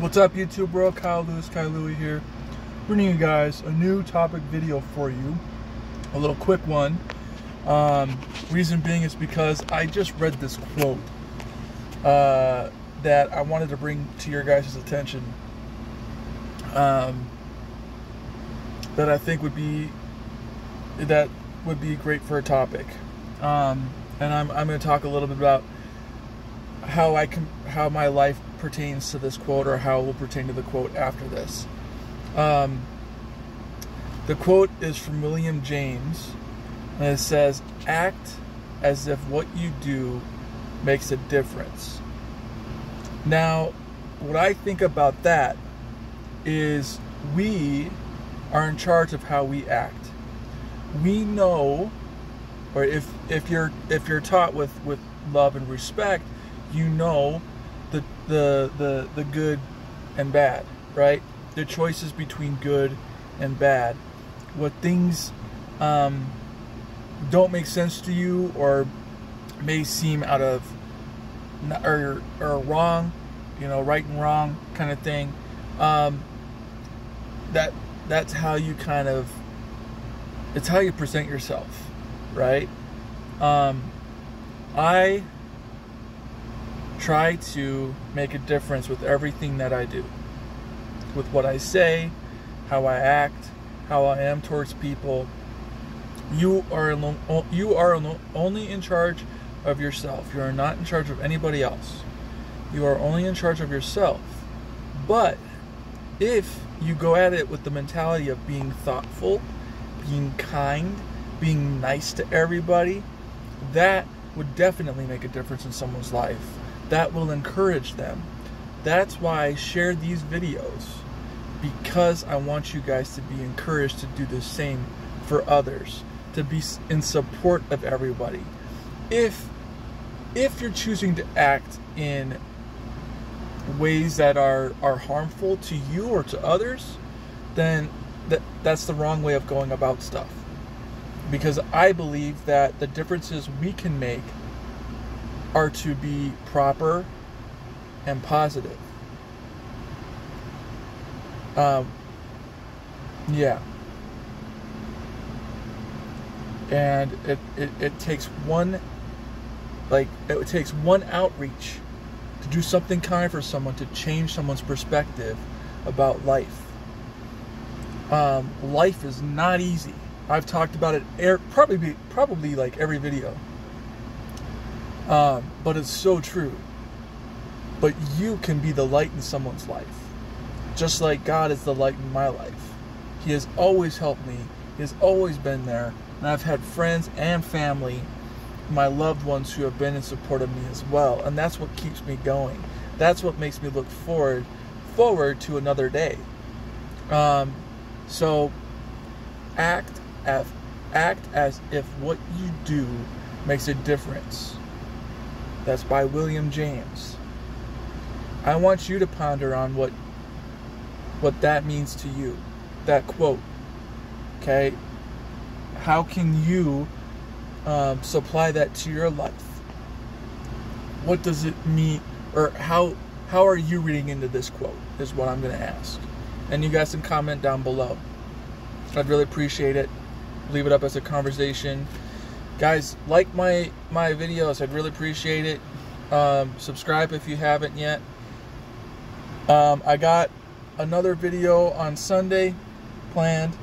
What's up, YouTube bro? Kyle Lewis, Kyle Louie here, bringing you guys a new topic video for you. A little quick one. Um, reason being is because I just read this quote uh, that I wanted to bring to your guys' attention. Um, that I think would be that would be great for a topic. Um, and I'm, I'm going to talk a little bit about how I can how my life pertains to this quote or how it will pertain to the quote after this. Um, the quote is from William James, and it says, "Act as if what you do makes a difference." Now, what I think about that is we are in charge of how we act. We know or if if you're if you're taught with with love and respect, you know the the the the good and bad, right? The choices between good and bad. What things um, don't make sense to you or may seem out of or or wrong, you know, right and wrong kind of thing. Um, that that's how you kind of it's how you present yourself right? Um, I try to make a difference with everything that I do, with what I say, how I act, how I am towards people. You are alone, you are only in charge of yourself. You are not in charge of anybody else. You are only in charge of yourself. But if you go at it with the mentality of being thoughtful, being kind, being nice to everybody, that would definitely make a difference in someone's life. That will encourage them. That's why I share these videos because I want you guys to be encouraged to do the same for others, to be in support of everybody. If if you're choosing to act in ways that are are harmful to you or to others, then that that's the wrong way of going about stuff because I believe that the differences we can make are to be proper and positive. Um, yeah. And it, it, it takes one, like, it takes one outreach to do something kind for someone to change someone's perspective about life. Um, life is not easy I've talked about it er, probably probably like every video. Um, but it's so true. But you can be the light in someone's life, just like God is the light in my life. He has always helped me. He has always been there, and I've had friends and family, my loved ones who have been in support of me as well, and that's what keeps me going. That's what makes me look forward forward to another day. Um, so act as, act as if what you do makes a difference. That's by William James. I want you to ponder on what what that means to you. That quote. Okay? How can you um, supply that to your life? What does it mean, or how how are you reading into this quote? Is what I'm going to ask, and you guys can comment down below. I'd really appreciate it leave it up as a conversation. Guys, like my my videos. I'd really appreciate it. Um, subscribe if you haven't yet. Um, I got another video on Sunday planned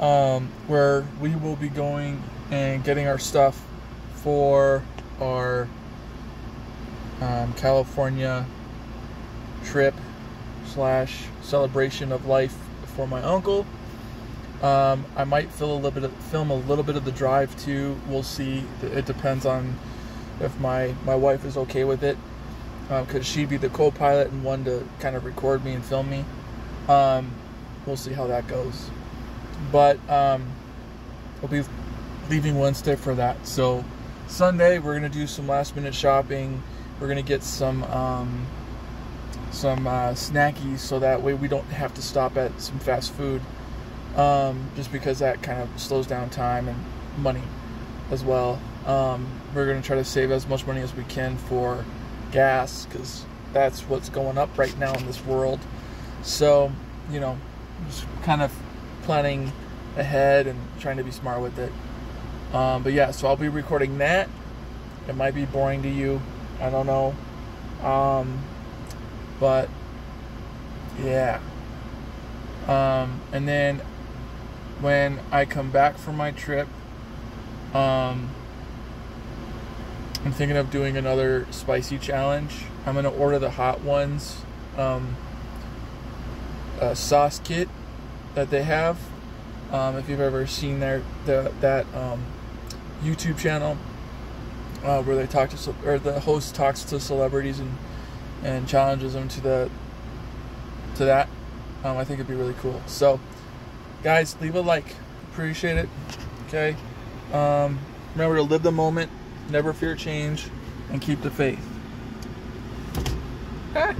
um, where we will be going and getting our stuff for our um, California trip slash celebration of life for my uncle. Um, I might a little bit of, film a little bit of the drive too. We'll see. It depends on if my my wife is okay with it, because um, she'd be the co-pilot and one to kind of record me and film me. Um, we'll see how that goes. But um, we'll be leaving Wednesday for that. So Sunday we're gonna do some last minute shopping. We're gonna get some um, some uh, snackies so that way we don't have to stop at some fast food um, just because that kind of slows down time and money as well. Um, we're going to try to save as much money as we can for gas because that's what's going up right now in this world. So, you know, just kind of planning ahead and trying to be smart with it. Um, but yeah, so I'll be recording that. It might be boring to you. I don't know. Um, but yeah. Um, and then when I come back from my trip, um, I'm thinking of doing another spicy challenge. I'm gonna order the hot ones um, sauce kit that they have. Um, if you've ever seen their the, that um, YouTube channel uh, where they talk to or the host talks to celebrities and and challenges them to the to that, um, I think it'd be really cool. So, guys, leave a like. Appreciate it. Okay. Um, remember to live the moment, never fear change, and keep the faith. Okay.